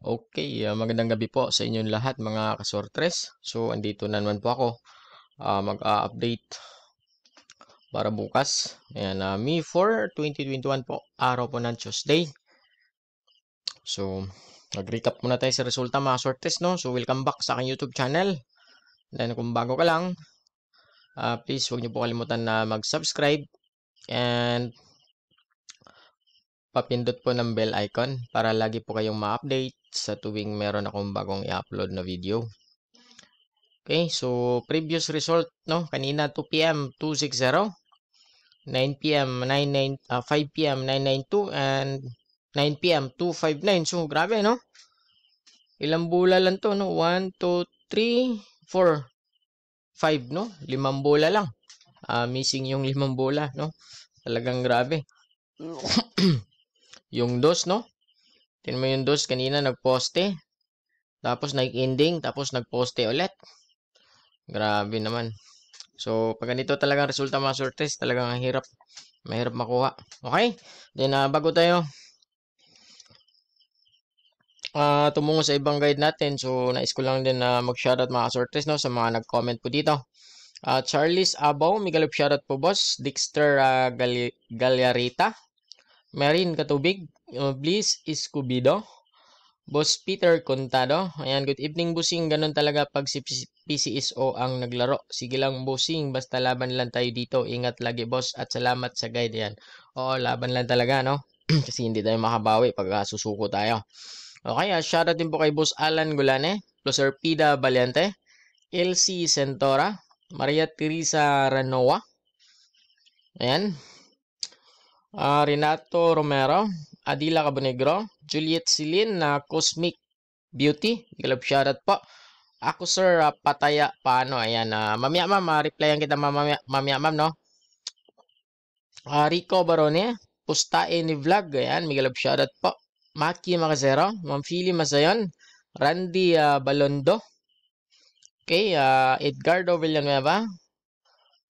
Okay, ah, magandang gabi po sa inyong lahat mga kasortres. So, andito na naman po ako ah, mag-update para bukas. Ayan, uh, me for 2021 po, araw po ng Tuesday. So, nag-recap muna tayo sa resulta mga sortes, no? So, welcome back sa aking YouTube channel. Then, kung bago ka lang, uh, please huwag niyo po kalimutan na mag-subscribe and papindot po ng bell icon para lagi po kayong ma-update sa tuwing meron akong bagong i-upload na video. Okay, so previous result, no? Kanina 2 p.m. 260, 9 p.m. 99, uh, 5 p.m. 992, and 9 p.m. 259. So, grabe, no? Ilang bola lang to, no? 1, 2, 3, 4, 5, no? Limang bola lang. Uh, missing yung limang bola, no? Talagang grabe. yung dos, no? Tingnan mo yung dos, kanina nagposte. Tapos nag-ending, tapos nagposte ulit. Grabe naman. So, pag ganito talagang resulta mga sortes, talagang hirap. Mahirap makuha. Okay? Then, uh, bago tayo uh, tumungo sa ibang guide natin. So, nais ko lang din na uh, mag-shoutout mga sortes no, sa mga nag-comment po dito. Uh, Charles Abaw, Migalop shoutout po boss. Dexter uh, Gal Galyarita. Marin Katubig, uh, Bliss Escobido, Boss Peter Contado. Ayan, good evening busing. Ganun talaga pag si PCSO ang naglaro. Sige lang busing, basta laban lang tayo dito. Ingat lagi boss at salamat sa guide yan. Oo, laban lang talaga no. Kasi hindi tayo makabawi pag uh, susuko tayo. Okay, uh, shoutout din po kay Boss Alan Gulane, plus Pida Valiente, LC Sentora, Maria Teresa Ranoa. Ayan, uh, Renato Romero, Adila Cabonegro, Juliet Silin na uh, Cosmic Beauty. Galap shoutout po. Ako sir, uh, pataya paano? Ayan, uh, mamaya ma'am, uh, replyan kita mamaya, mamaya ma'am, no? Uh, Rico Barone, Pustae ni Vlog, ayan, Miguel shoutout po. Maki Macazero, Ma'am Philly Masayon, Randy uh, Balondo, okay, uh, Edgardo Villanueva,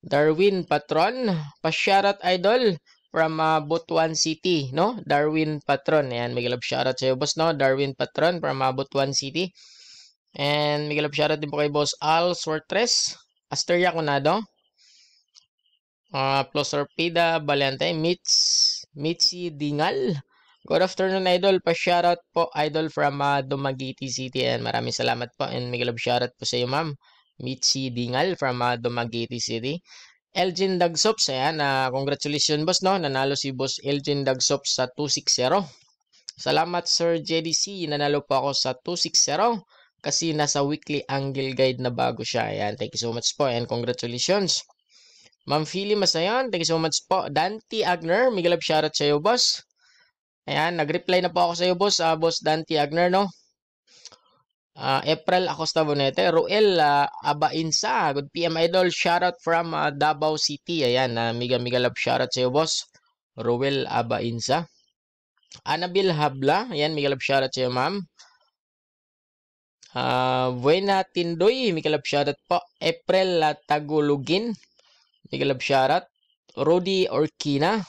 Darwin Patron, pa-shoutout idol, from uh, Butuan City, no? Darwin Patron. Ayan, may galap shoutout sa boss, no? Darwin Patron from uh, Butuan City. And may galap shoutout din po kay boss Al Sortres, Asteria Conado, uh, Plus Orpida Valente, Mitz, Mitzi Dingal. Good afternoon, Idol. Pa-shoutout po, Idol from uh, Dumaguete City. And maraming salamat po. And may galap shoutout po sa iyo, ma'am. Mitzi Dingal from uh, Dumaguete City. Elgin Dagsops, ayan, uh, congratulations boss, no? Nanalo si boss Elgin Dagsops sa 260. Salamat Sir JDC, nanalo po ako sa 260 kasi nasa weekly angle guide na bago siya. Ayan, thank you so much po and congratulations. Ma'am Philly Masayon, thank you so much po. Dante Agner, migalab shoutout sa iyo boss. Ayan, nag-reply na po ako sa iyo boss, uh, boss Dante Agner, no? Uh, April Acosta Bonete, Ruel uh, Abainsa, good PM Idol, shoutout from uh, Davao City. Ayan, uh, miga miga love shoutout sa iyo, boss. Ruel Abainsa. Anabil Habla, ayan, miga love shoutout sa iyo, ma'am. Uh, Buena Tindoy, miga love shoutout po. April uh, Tagulugin, miga love shoutout. Rudy Orkina.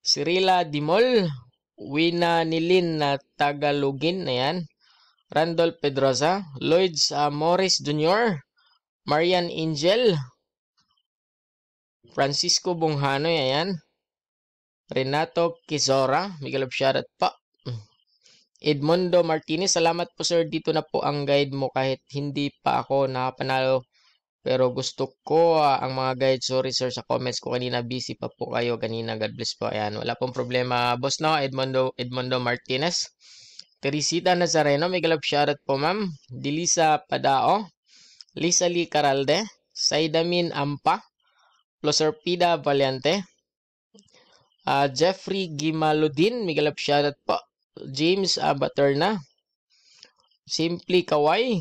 Cirila Dimol, Wina Nilin na uh, Tagalugin, ayan. Randolph Pedrosa, Lloyds uh, Morris Jr., Marian Angel, Francisco Bunghano, ayan. Renato Kizora, Miguel of shoutout pa. Edmundo Martinez, salamat po sir. Dito na po ang guide mo kahit hindi pa ako nakapanalo. Pero gusto ko uh, ang mga guide. Sorry sir sa comments ko kanina. Busy pa po kayo kanina. God bless po. Ayan, wala pong problema. Boss no, Edmundo, Edmundo Martinez. Teresita Nazareno, may galap shoutout po ma'am. Dilisa Padao, Lisa Lee Caralde, Saidamin Ampa, Ploserpida Valiante, uh, Jeffrey Gimaludin, may galap shoutout po. James uh, Baterna, Simply Kawai,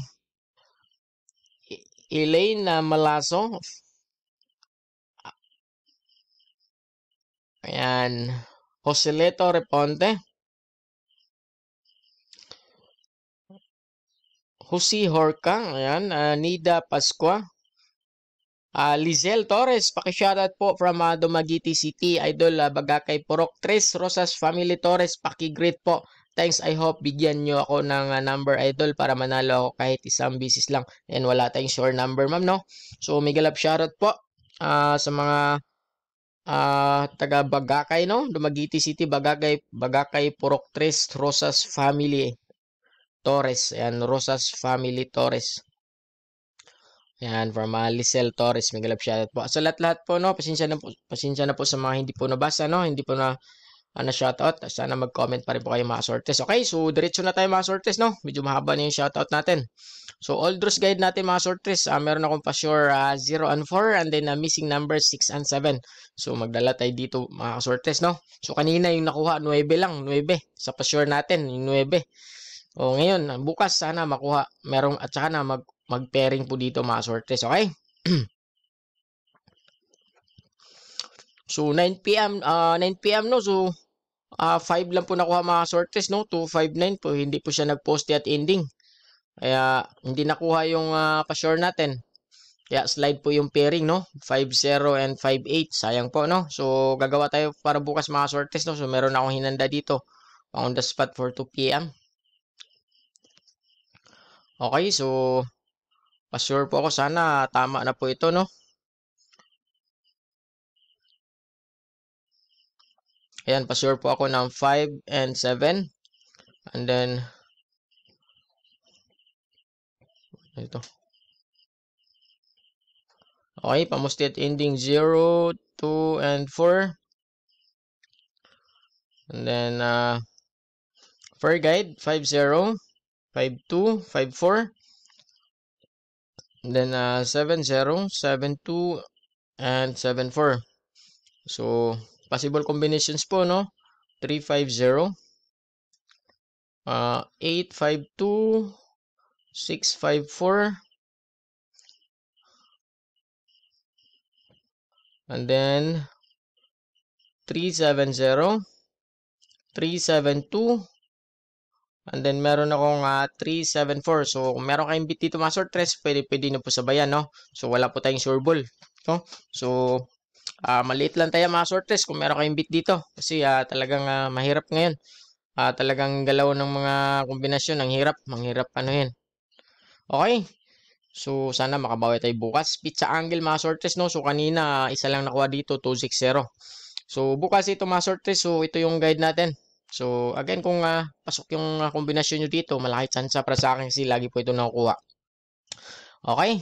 uh, Malaso, Ayan. Joseleto Reponte. Jose Horka, ayan, uh, Nida Pasqua, uh, Lizel Torres, paki-shoutout po from uh, Dumaguete City, Idol uh, Bagakay Porok, Tres Rosas Family Torres, paki-greet po thanks. I hope bigyan nyo ako ng uh, number idol para manalo ako kahit isang bisis lang. And wala tayong sure number, ma'am, no? So, mega love shoutout po uh, sa mga uh, taga Bagakay, no? Dumagiti City, Bagakay, Bagakay, Purok Tres, Rosas Family Torres. Ayan, Rosas Family Torres. Ayan, from uh, Lisel Torres, mega love shoutout po. So, lahat-lahat po, no? Pasensya na po, pasensya na po sa mga hindi po nabasa, no? Hindi po na ano, shoutout. Sana mag-comment pa rin po kayo mga sortes. Okay, so diretso na tayo mga sortes, no? Medyo mahaba na yung shoutout natin. So, all draws guide natin mga sortes. Uh, meron akong pa-sure uh, 0 and 4 and then uh, missing number 6 and 7. So, magdala tayo dito mga sortes, no? So, kanina yung nakuha, 9 lang, 9. Sa pa-sure natin, yung 9. O, ngayon, bukas sana makuha. Merong, at saka na mag, mag-pairing po dito mga sortes, okay? so, 9 p.m. Uh, 9 p.m. no? So, uh, ah, 5 lang po nakuha mga sortes, no? 259 po, hindi po siya nag-post at ending. Kaya, hindi nakuha yung uh, pa-sure natin. Kaya, slide po yung pairing, no? 5-0 and 5-8. Sayang po, no? So, gagawa tayo para bukas mga sortes, no? So, meron akong hinanda dito. On the spot for 2 p.m. Okay, so, pa-sure po ako. Sana tama na po ito, no? Ayan, pa-sure po ako ng 5 and 7. And then, ito. Okay, pamustit ending 0, 2, and 4. And then, uh, for guide, 5, 0, 5, 2, 5, 4. And then, uh, 7, 0, 7, 2, and 7, 4. So, Possible combinations po, no? 350, uh, 852, 654, and then 370, 372, and then meron akong uh, 374. So, kung meron kayong bit dito mga sort tres, pwede, pwede na po sabayan, no? So, wala po tayong sure ball. No? So, uh, maliit lang tayo mga sortes kung meron kayong bit dito. Kasi uh, talagang uh, mahirap ngayon. Uh, talagang galaw ng mga kombinasyon. Ang hirap. Manghirap ano yan. Okay. So, sana makabawi tayo bukas. Pizza angle mga sortes, no? So, kanina, isa lang nakuha dito, 260. So, bukas ito mga sortes. So, ito yung guide natin. So, again, kung uh, pasok yung uh, kombinasyon nyo dito, malaki chance para sa akin kasi lagi po ito nakukuha. Okay.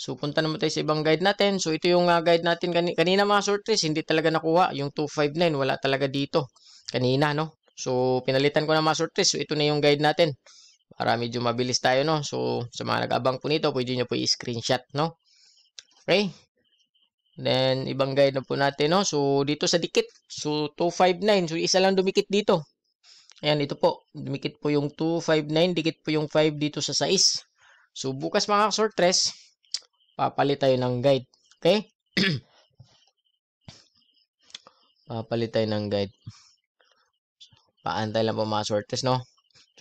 So, punta naman tayo sa ibang guide natin. So, ito yung uh, guide natin kanina, kanina mga sorties. Hindi talaga nakuha. Yung 259, wala talaga dito. Kanina, no? So, pinalitan ko na mga sorties. So, ito na yung guide natin. Para medyo mabilis tayo, no? So, sa mga nag-abang po nito, pwede nyo po i-screenshot, no? Okay? Then, ibang guide na po natin, no? So, dito sa dikit. So, 259. So, isa lang dumikit dito. Ayan, ito po. Dumikit po yung 259. Dikit po yung 5 dito sa 6. So, bukas mga sortres, papalit tayo ng guide. Okay? papalit tayo ng guide. Paantay lang po mga sortes, no?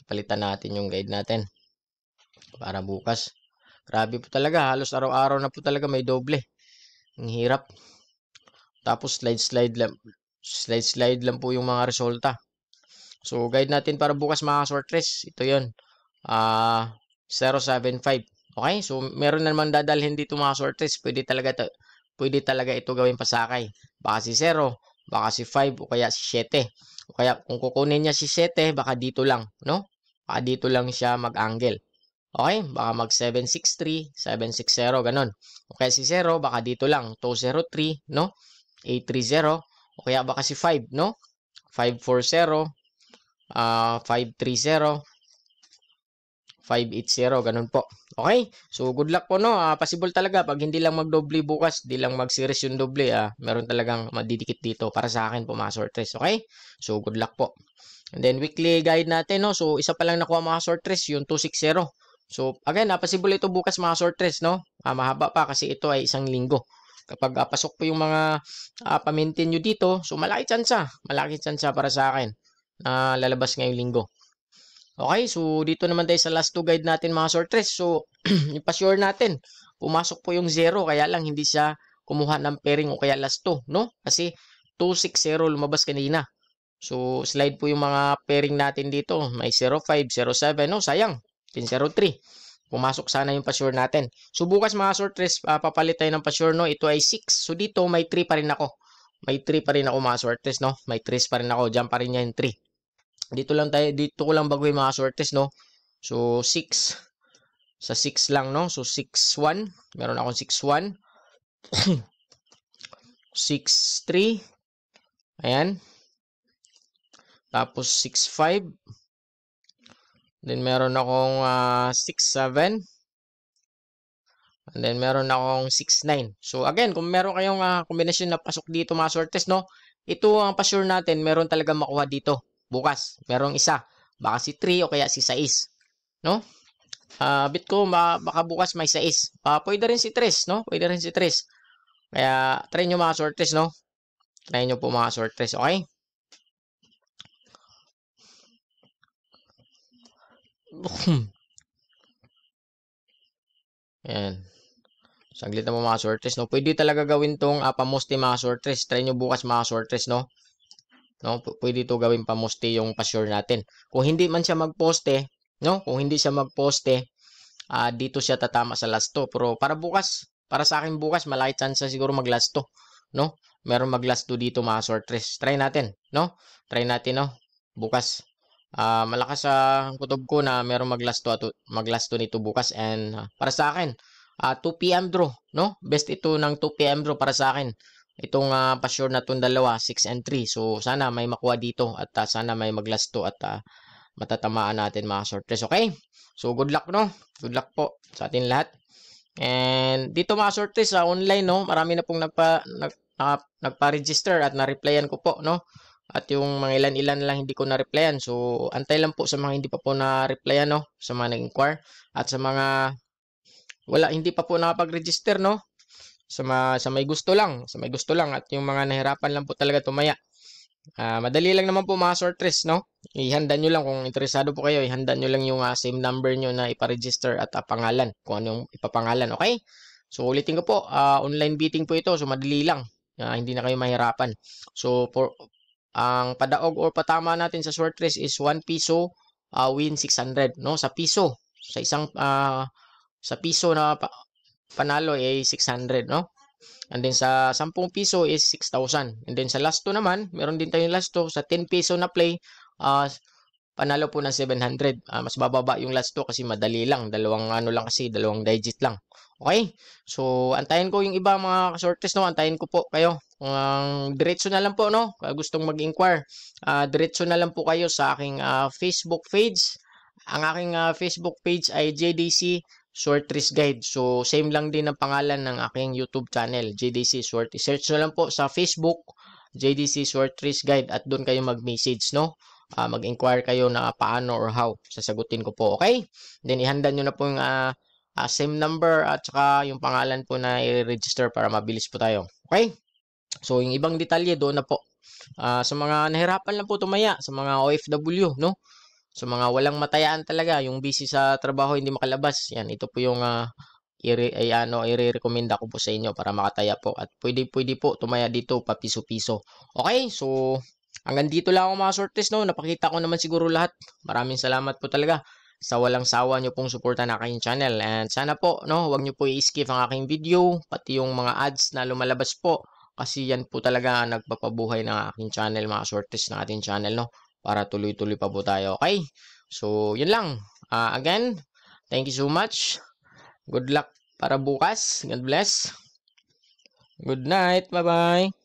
Palitan natin yung guide natin. Para bukas. Grabe po talaga. Halos araw-araw na po talaga may doble. Ang hirap. Tapos slide-slide lang. Slide-slide lang po yung mga resulta. So, guide natin para bukas mga sortres. Ito yun. Uh, 075. Okay? So, meron na naman dadalhin dito mga sortes. Pwede talaga, to, pwede talaga ito gawin pasakay. Baka si 0, baka si 5, o kaya si 7. O kaya kung kukunin niya si 7, baka dito lang, no? Baka dito lang siya mag-angle. Okay? Baka mag 763, 760, ganun. O kaya si 0, baka dito lang, 203, no? 830, o kaya baka si 5, no? 540, uh, 530, 580, ganun po. Okay? So, good luck po, no? Uh, possible talaga, pag hindi lang magdoble bukas, di lang mag-series yung doble, ah, meron talagang madidikit dito para sa akin po mga sortres. Okay? So, good luck po. And then, weekly guide natin, no? So, isa pa lang nakuha mga sortres, yung 260. So, again, ah, ito bukas mga sortres, no? Ah, mahaba pa kasi ito ay isang linggo. Kapag ah, pasok po yung mga ah, pamintin nyo dito, so malaki tsansa. Malaki tsansa para sa akin na lalabas ngayong linggo. Okay, so dito naman tayo sa last two guide natin mga sortres. So, ipasure natin. Pumasok po yung 0, kaya lang hindi siya kumuha ng pairing o kaya last 2, no? Kasi 260 lumabas kanina. So, slide po yung mga pairing natin dito. May 05, 07. No, sayang. 1003. Pumasok sana yung pa-sure natin. So, bukas mga sortress, uh, papalit tayo ng pa-sure, no? Ito ay 6. So, dito may 3 pa rin ako. May 3 pa rin ako mga sortress, no? May 3 pa rin ako. Diyan pa rin yung 3. Dito lang tayo, dito ko lang baguhin mga sortress, no? So, 6. Sa 6 lang, no? So, 6-1. Meron akong 6-1. 6-3. Ayan. Tapos 6-5. Then meron akong uh, 6-7. And then meron akong 6-9. So again, kung meron kayong uh, kombinasyon na pasok dito mga sortes, no? Ito ang pa-sure natin, meron talaga makuha dito. Bukas, merong isa. Baka si 3 o kaya si 6. No? Uh, bit ko, baka bukas may 6. Uh, pwede rin si 3, no? Pwede rin si 3. Kaya, try nyo mga sortes, no? Try nyo po mga sortes, okay? Ayan. Saglit na mo mga sortes, no? Pwede talaga gawin tong uh, pamusti mga sortes. Try nyo bukas mga sortes, no? No? Pwede to gawin pamusti yung pa-sure natin. Kung hindi man siya magposte, no? Kung hindi siya magposte, uh, dito siya tatama sa last to. Pero para bukas, para sa akin bukas, malaki chance siguro mag last to. No? Meron mag last to dito mga sortress. Try natin. No? Try natin, no? Bukas. Uh, malakas sa kutob ko na meron mag last to, at mag last to nito bukas. And uh, para sa akin, uh, 2 p.m. draw. No? Best ito ng 2 p.m. draw para sa akin. Itong uh, pa-sure na itong dalawa, 6 and 3. So, sana may makuha dito at uh, sana may mag last to at uh, matatamaan natin mga sortress. Okay? So, good luck, no? Good luck po sa atin lahat. And dito mga sortes sa online no, marami na pong nagpa nag, uh, nagpa-register at na-replyan ko po no. At yung mga ilan-ilan lang hindi ko na-replyan. So antay lang po sa mga hindi pa po na-replyan no, sa mga nag-inquire at sa mga wala hindi pa po nakapag-register no. Sa, ma, sa may gusto lang, sa may gusto lang at yung mga nahirapan lang po talaga tumaya. Uh, madali lang naman po mga sortress, no? Ihanda nyo lang kung interesado po kayo, ihanda nyo lang yung uh, same number nyo na iparegister at uh, pangalan, kung anong ipapangalan, okay? So, ulitin ko po, uh, online bidding po ito, so madali lang. Uh, hindi na kayo mahirapan. So, for, ang padaog or patama natin sa sortress is 1 piso, uh, win 600, no? Sa piso. Sa isang, uh, sa piso na pa, panalo ay 600, no? And then sa 10 piso is 6,000. And then sa last 2 naman, meron din tayong last 2. Sa 10 piso na play, uh, panalo po ng 700. Uh, ah, mas bababa yung last 2 kasi madali lang. Dalawang ano lang kasi, dalawang digit lang. Okay? So, antayin ko yung iba mga shortest, no? Antayin ko po kayo. Um, diretso na lang po, no? Gustong mag-inquire, uh, diretso na lang po kayo sa aking uh, Facebook page. Ang aking uh, Facebook page ay JDC Short Risk Guide. So, same lang din ang pangalan ng aking YouTube channel, JDC Short. Search na lang po sa Facebook, JDC Short Risk Guide at doon kayo mag-message, no? Uh, mag-inquire kayo na paano or how. Sasagutin ko po, okay? Then, ihanda nyo na po yung uh, uh, same number at saka yung pangalan po na i-register para mabilis po tayo. Okay? So, yung ibang detalye doon na po. Uh, sa mga nahirapan lang po tumaya, sa mga OFW, no? Sa mga walang matayaan talaga, yung busy sa trabaho hindi makalabas, yan, ito po yung uh, i ay, ano, i-recommenda ko po sa inyo para makataya po. At pwede, pwede po tumaya dito pa piso-piso. Okay, so hanggang dito lang ako mga sortes, no? Napakita ko naman siguro lahat. Maraming salamat po talaga sa walang sawa nyo pong suporta na aking channel. And sana po, no, huwag nyo po i-skip ang aking video, pati yung mga ads na lumalabas po. Kasi yan po talaga nagpapabuhay ng aking channel, mga sortes ng ating channel, no para tuloy-tuloy pa po tayo. Okay? So, yun lang. Uh, again, thank you so much. Good luck para bukas. God bless. Good night. Bye-bye.